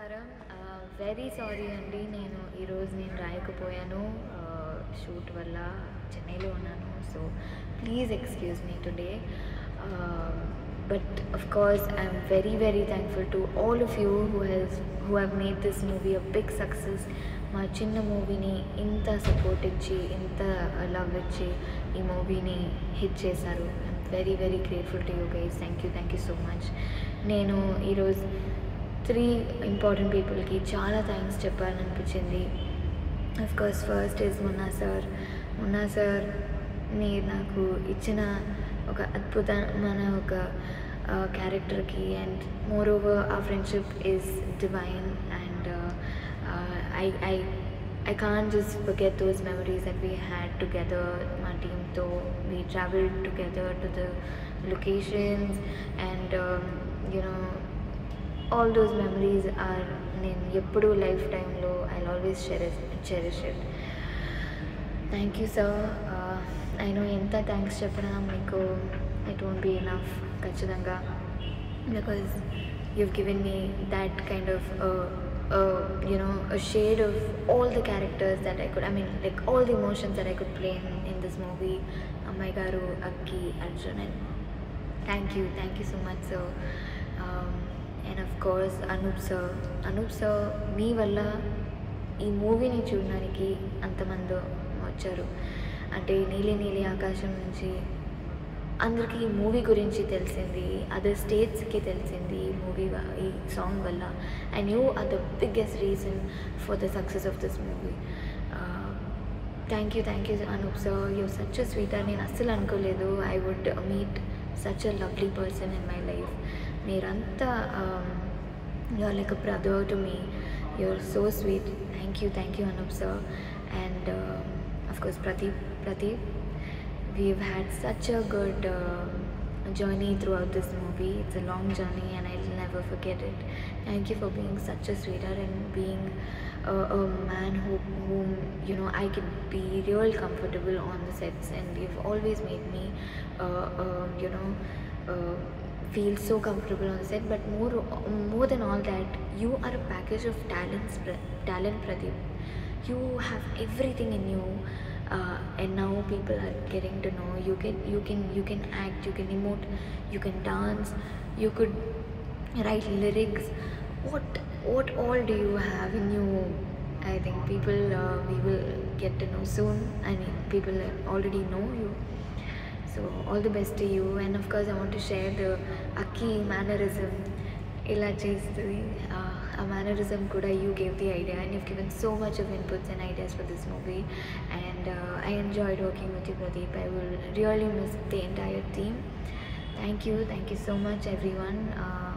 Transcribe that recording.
నమస్కారం. Very sorry అండి. నేను ఈరోజు నేను రాయకపోయాను. షూట్ వల్ల చెన్నైలో ఉన్నాను. So please excuse me today. But of course I'm very very thankful to all of you who has who have made this movie a big success. మా చిన్న మూవీని ఇంత సపోర్ట్ ఇచ్చి ఇంత లవ్ ఇచ్చి ఈ మూవీని హిట్ చేశారు. I'm very very grateful to you guys. Thank you thank you so much. నేను ఈరోజు త్రీ ఇంపార్టెంట్ పీపుల్కి చాలా thanks చెప్పాలనిపించింది. Of course first is Munna sir Munna sir మీరు నాకు ఇచ్చిన ఒక అద్భుతమైన ఒక క్యారెక్టర్కి అండ్ మోర్ ఓవర్ ఆ friendship is divine and I I I can just get those memories that we had together మా టీమ్తో we travel together to the locations and you know all those memories are నేను ఎప్పుడు life టైంలో I always cherish it thank you sir I know ఎంత thanks చెప్పినా మీకు it won't be enough ఖచ్చితంగా. Because you've given me that kind of you know shade of all the characters that I could I mean like all the emotions that I could play in this movie అమ్మాయి గారు అక్కి Arjun and thank you thank you so much so and of course Anoop sir Anoop sir మీ వల్ల ఈ మూవీని చూడడానికి అంతమంది వచ్చారు. అంటే నీలి నీలి ఆకాశం నుంచి అందరికీ ఈ మూవీ గురించి తెలిసింది అదర్ స్టేట్స్కి తెలిసింది ఈ మూవీ ఈ సాంగ్ వల్ల. And you are the biggest reason for the success of this movie thank you thank you Anoop sir you such sweet అని నేను అస్సలు అనుకోలేదు. I would meet such a lovely person in my life మీరంతా you're like a brother to me you're so sweet thank you thank you Anoop sir and of course Pradeep Pradeep we've had such a good uh, journey throughout this movie. It's a long journey, and I'll never forget it. Thank you for being such a sweetheart and being a, a man who, whom you know I can be real comfortable on the sets, and you've always made me, uh, um, you know. Feel so comfortable on set but more more than all that you are a package of talents talent pradeep. You have everything in you uh, and now people are getting to know you can you can you can act you can emote you can dance you could write lyrics. What what all do you have in you? I think people uh, we will get to know soon. I mean people already know you all the best to you and of course I want to share the Aki mannerism ila Chastri, uh, a mannerism kuda you gave the idea and you've given so much of inputs and ideas for this movie and uh, I enjoyed working with you Pradeep. I will really miss the entire team. Thank you, thank you so much everyone. Uh,